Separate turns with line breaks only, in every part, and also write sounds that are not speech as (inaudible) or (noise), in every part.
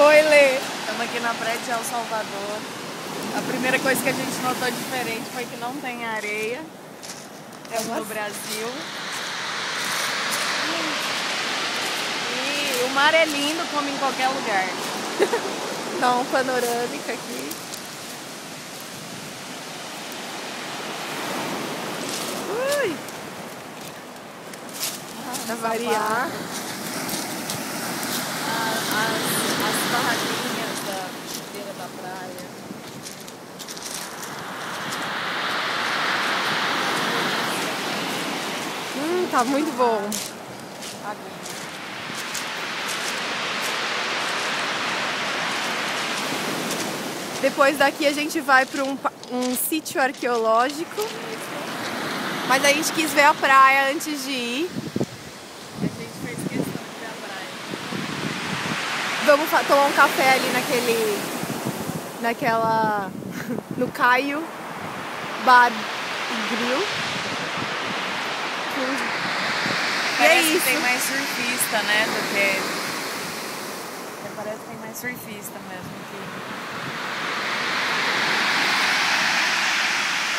foi, Lê?
Estamos aqui na praia de El Salvador. A primeira coisa que a gente notou diferente foi que não tem areia. É no Brasil. E o mar é lindo como em qualquer lugar. (laughs)
Dá uma panorâmica aqui. Ui! Pra variar.
As,
tá muito bom. Depois daqui a gente vai para um, um sítio arqueológico. Mas a gente quis ver a praia antes de ir.
A gente fez questão de ver a praia.
Vamos tomar um café ali naquele. naquela. (laughs) no Caio Bar e Grill. E é
Parece que
isso.
tem mais surfista, né? Do que. Parece que tem mais surfista mesmo aqui.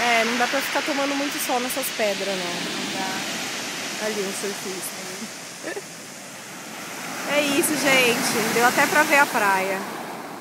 É, não dá pra ficar tomando muito sol nessas pedras, não.
Não dá.
Ali, um surfista. (laughs) É isso, gente. Deu até pra ver a praia.